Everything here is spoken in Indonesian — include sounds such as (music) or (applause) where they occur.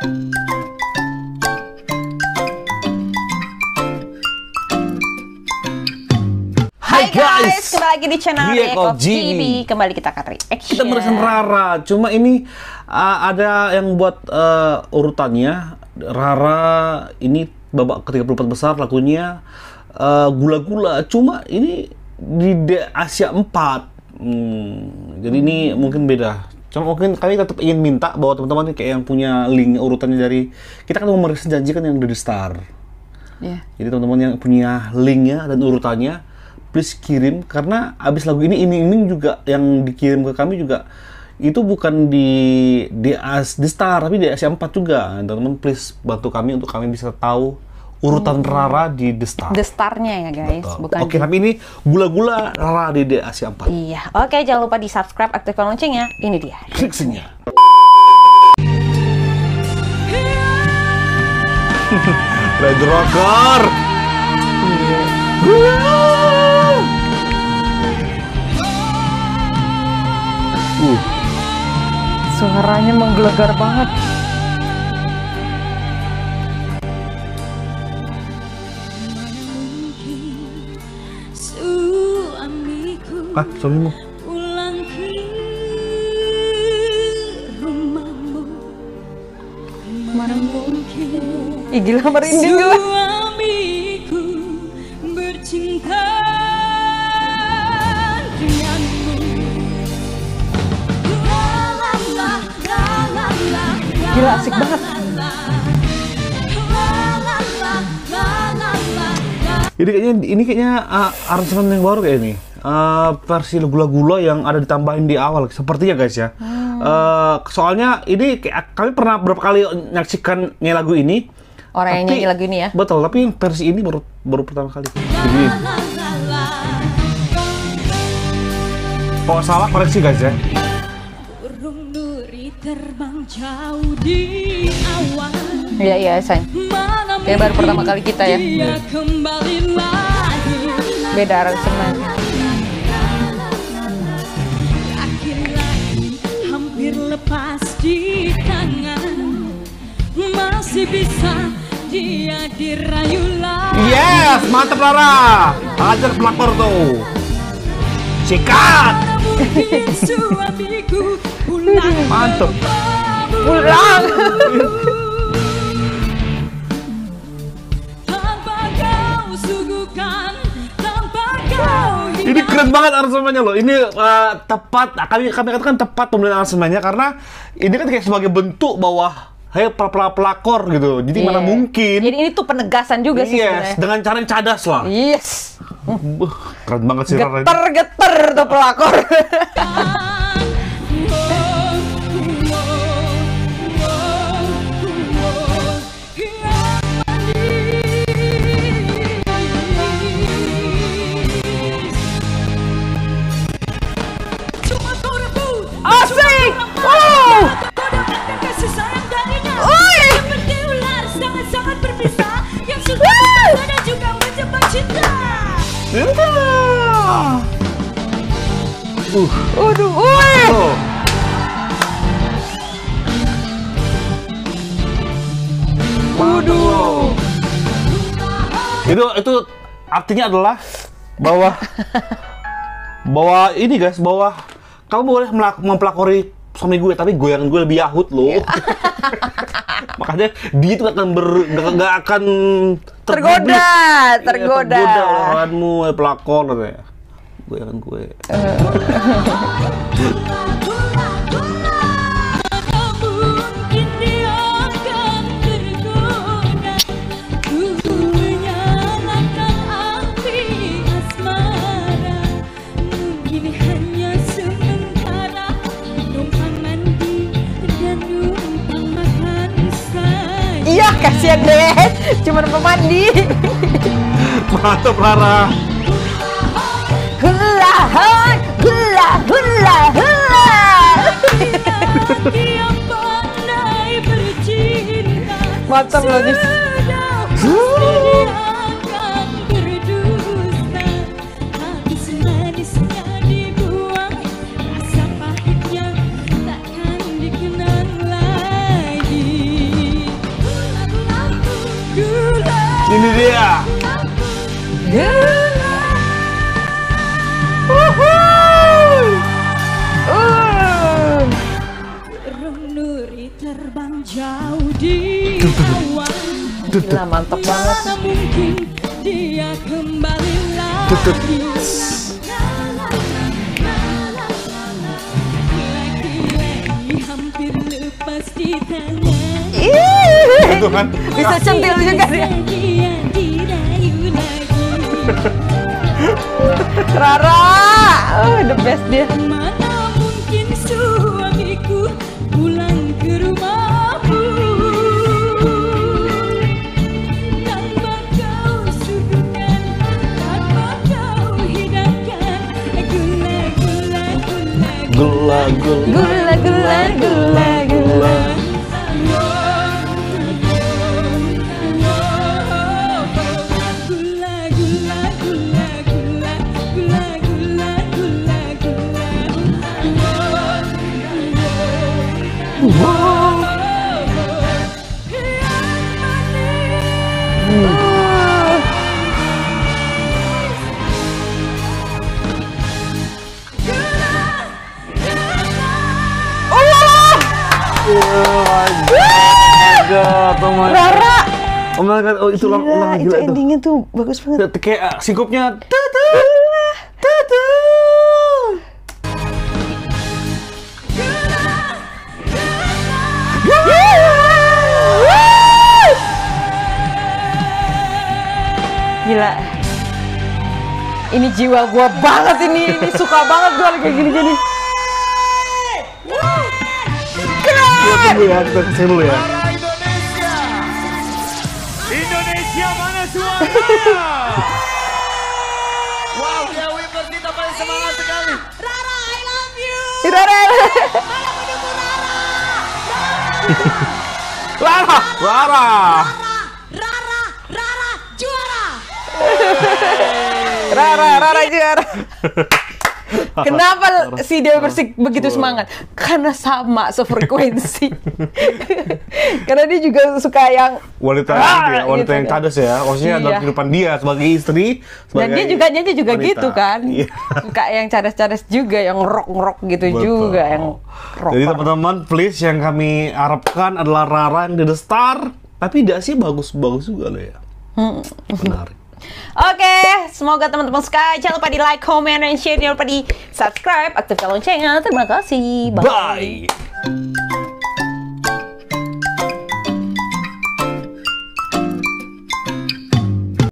Hai guys. kembali lagi di channel. GB. Kembali kita akan reaction. Kita beresin Rara, cuma ini uh, ada yang buat uh, urutannya. Rara ini babak ke-34 besar lagunya uh, gula-gula. Cuma ini di Asia 4. Hmm, jadi ini mungkin beda. Cuma mungkin kami tetap ingin minta bahwa teman-teman kayak yang punya link urutannya dari kita kan mau meresin janjikan yang dari Star. Iya. Jadi teman-teman yang punya linknya dan urutannya, please kirim karena abis lagu ini iming-iming juga yang dikirim ke kami juga itu bukan di di, As, di Star tapi di Asia 4 juga. Teman-teman please bantu kami untuk kami bisa tahu urutan Rara di The Star. The star-nya ya guys, Betul. bukan Oke, tapi ini gula-gula Rara di The Asia 4. Iya. Oke, jangan lupa di subscribe, aktifkan loncengnya. Ini dia. Fiksinya. (laughs) Red Rocker. Uh. Suaranya menggelegar banget. Ah, suamimu. pulang ke rumahmu Mana mungkin Ih gila merinding gila. Suamiku bercinta Gila, asik banget. Ini kayaknya ini kayaknya uh, aransemen yang baru kayak ini. Uh, versi gula-gula yang ada ditambahin di awal sepertinya guys ya. Uh, soalnya ini kayak- kami pernah beberapa kali menyaksikan nyanyi lagu ini. Orang yang Tapi- nyanyi lagu ini ya. Betul, tapi yang versi ini baru baru pertama kali. Jadi, kalau salah koreksi guys ya. Burung duri terbang jauh di awan Iya iya, sayang. Kayak baru pertama kali kita ya. Dia kembali lagi Beda aransemen. Hampir lepas di tangan Masih bisa dia dirayu lagi Yes, mantap Lara. Ajar pelakor tuh. Sikat. Pulang Mantap. Pulang. (laughs) Keren banget aransemennya loh. Ini uh, tepat, kami kami katakan tepat pemilihan aransemennya karena ini kan kayak sebagai bentuk bahwa pel- pelakor gitu. Jadi mana Iya. mungkin Jadi ini tuh penegasan juga sih Yes, sebenarnya. dengan cara yang cadas lah. Yes. Keren banget sih. Geter-geter tuh pelakor. (laughs) Uh, Waduh, woi. Waduh. Itu itu artinya adalah bahwa bahwa ini guys bahwa kamu boleh mempelakori suami gue tapi goyangan gue lebih yahut loh. (laughs) Makanya dia itu akan ber nggak akan Tergoda, tergoda tergoda. Iya, tergoda oleh eh, pelakor katanya. Goyangan gue. Iya, kasihan deh. Cuman pemandi. Mantap Rara. hula hula. Mantap lagi. Ini dia. Yeah. Yang jauh di awan Gila mantap banget. Mana mungkin dia kembali lagi hampir lepas di tangan kan. Bisa centil juga dia. Rara, oh, the best dia. Gula gula. Gula, gula, gula, gula. Oh my Rara, Oh my god, oh itu ulang gila, ulang itu gila tuh. endingnya tuh bagus banget. Kayak uh, singkupnya tutu. Tutu. Gila. Ini jiwa gua banget ini, ini suka banget gua kayak gini-gini. Ya, tunggu ya, kita ke sini dulu ya. Suaranya? wow, Dewi Persita paling semangat sekali. Rara, I love you. Rara. Lara, Lara. Rara, Rara, juara. Rara, Rara juara. (laughs) (laughs) Kenapa si Dewi Persik begitu semangat? Karena sama sefrekuensi. (laughs) Karena dia juga suka yang Wanita Ah, gitu ya, wanita gitu yang kades ya. Maksudnya Iya. dalam kehidupan dia sebagai istri, dan sebagai dia juga dia juga wanita. gitu kan. Iya. Suka yang cadas-cadas juga, yang rock-rock gitu Betul. juga, yang rock. Jadi teman-teman, please yang kami harapkan adalah Rara yang The Star. Tapi tidak sih bagus-bagus juga loh ya. Hmm. Menarik. Oke, semoga teman-teman suka. Jangan lupa di like, comment, dan share. Jangan lupa di subscribe, aktifkan loncengnya. Terima kasih. Bye.